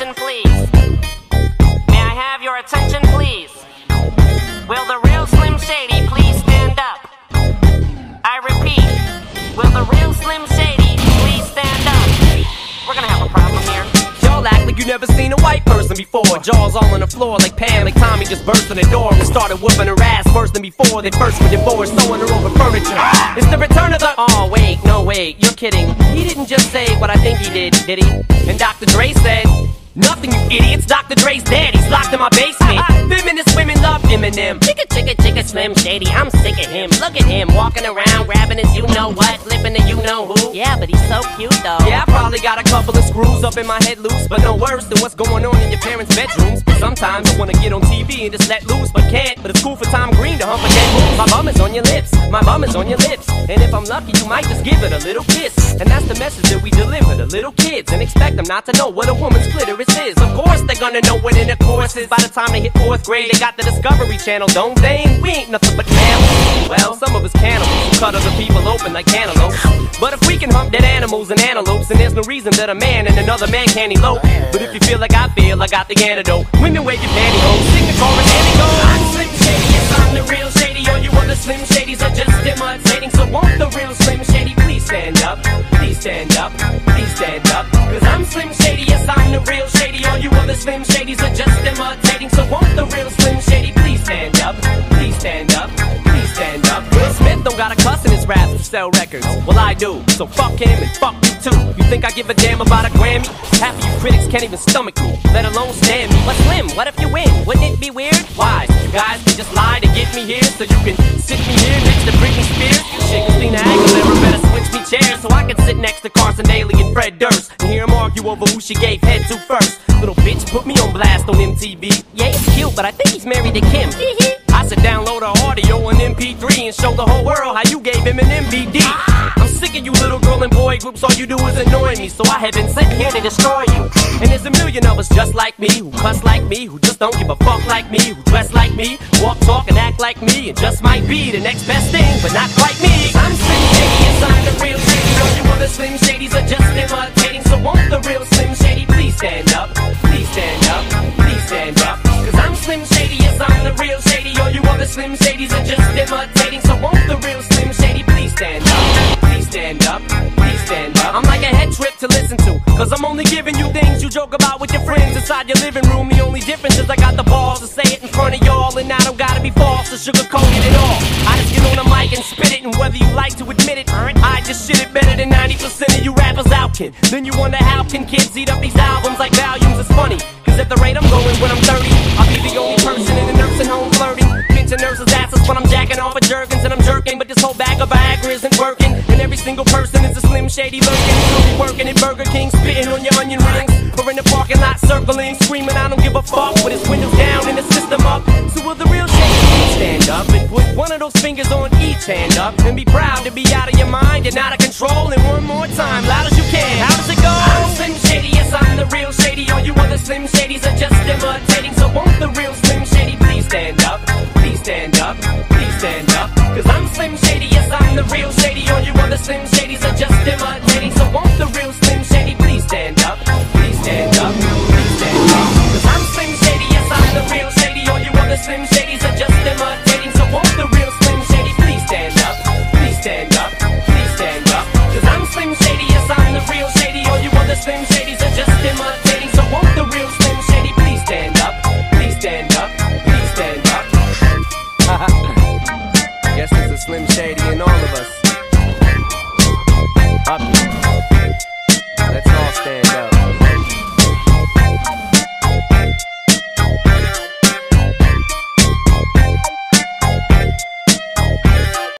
attention, please? May I have your attention, please? Will the real Slim Shady please stand up? I repeat, will the real Slim Shady please stand up? We're gonna have a problem here. Y'all act like you never seen a white person before. Jaws all on the floor like Pam, like Tommy just burst in the door and started whooping her ass worse than before. They first were divorced, throwing her over furniture. It's the return of the. Oh, wait, no, wait, you're kidding. He didn't just say what I think he did, did he? And Dr. Dre said. Nothing, you idiots. Dr. Dre's dead. He's locked in my basement. Uh-uh. Feminist women love Eminem. Chicka, chicka, chicka, Slim Shady. I'm sick of him. Look at him walking around, grabbing his you know what, flipping the you know who. Yeah, but he's so cute though. Yeah, I probably got a couple of screws up in my head loose, but no worse than what's going on in your parents' bedrooms. Sometimes I wanna get on TV and just let loose, but can't. But it's cool for Tom Green to hump a dead moose. My bum is on your lips, my bum is on your lips. And if I'm lucky, you might just give it a little kiss. And that's the message that we deliver to little kids and expect them not to know what a woman's clitoris Of course, they're gonna know what intercourse is. By the time they hit fourth grade, they got the Discovery Channel, don't they? We ain't nothing but mammals. Well, some of us cannibals cut other people open like cantaloupes. But if we can hump dead animals and antelopes, then there's no reason that a man and another man can't elope. But if you feel like I feel, I got the antidote. Women wave your pantyhose, stand up, please stand up. Cause I'm Slim Shady, yes, I'm the real Shady. All you other Slim Shadys are just imitating. So won't the real Slim Shady please stand up? Please stand up, please stand up. Will Smith don't got a cuss in his raps to sell records. Well, I do. So fuck him and fuck you too. You think I give a damn about a Grammy? Half of you critics can't even stomach me, let alone stand me. But Slim, what if you win? Wouldn't it be weird? Why? You guys can just lie to get me here so you can sit me here next to Britney Spears. You shit, Christina Aguilera better switch me chairs so I can sit next to Carson Daly and Fred Durst and hear them argue over who she gave head to first. Little bitch put me on blast on MTV. Yeah, he's cute, but I think he's married to Kim. I said download her audio on MP3 and show the whole world how you gave Eminem VD. Groups, all you do is annoy me, so I have been sent here to destroy you. And there's a million of us just like me, who cuss like me, who just don't give a fuck like me, who dress like me, walk, talk, and act like me, and just might be the next best thing, but not quite me. I'm Slim Shady, yes, I'm the real Shady. All you other Slim Shadys are just imitating, so won't the real Slim Shady please stand up? Please stand up, please stand up. Cause I'm Slim Shady, yes, I'm the real Shady. All you other Slim Shadys are just imitating, so won't the real Trip to listen to, cause I'm only giving you things you joke about with your friends inside your living room. The only difference is I got the balls to say it in front of y'all, and I don't gotta be false or sugarcoat it at all. I just get on the mic and spit it, and whether you like to admit it, I just shit it better than 90% of you rappers out, kid. Then you wonder how can kids eat up these albums like volumes? It's funny, cause at the rate I'm going when I'm 30, I'll be the only person in the nursing home flirting. Pinching nurses' asses when I'm jacking off of Jergens and I'm jerking, but this whole bag of Viagra isn't working. And every single person shady lurking. You'll be working at Burger King, spitting on your onion rings. Or in the parking lot circling, screaming, I don't give a fuck. With his windows down and the system up. So will the real shady stand up and put one of those fingers on each hand up and be proud to be out of your mind and out of control. And one more time, loud as you can. How does it go? I'm Slim Shady, yes, I'm the real shady. All you other Slim Shadys are just imitating. So won't the real Slim Shady please stand up? Please stand up, please stand up. Cause I'm Slim Shady, yes, I'm the real shady. All you other Slim Shadys Slim Shady's are just imitating. So won't the real Slim Shady please stand up? Please stand up. Please stand up. Guess there's a Slim Shady in all of us. Up.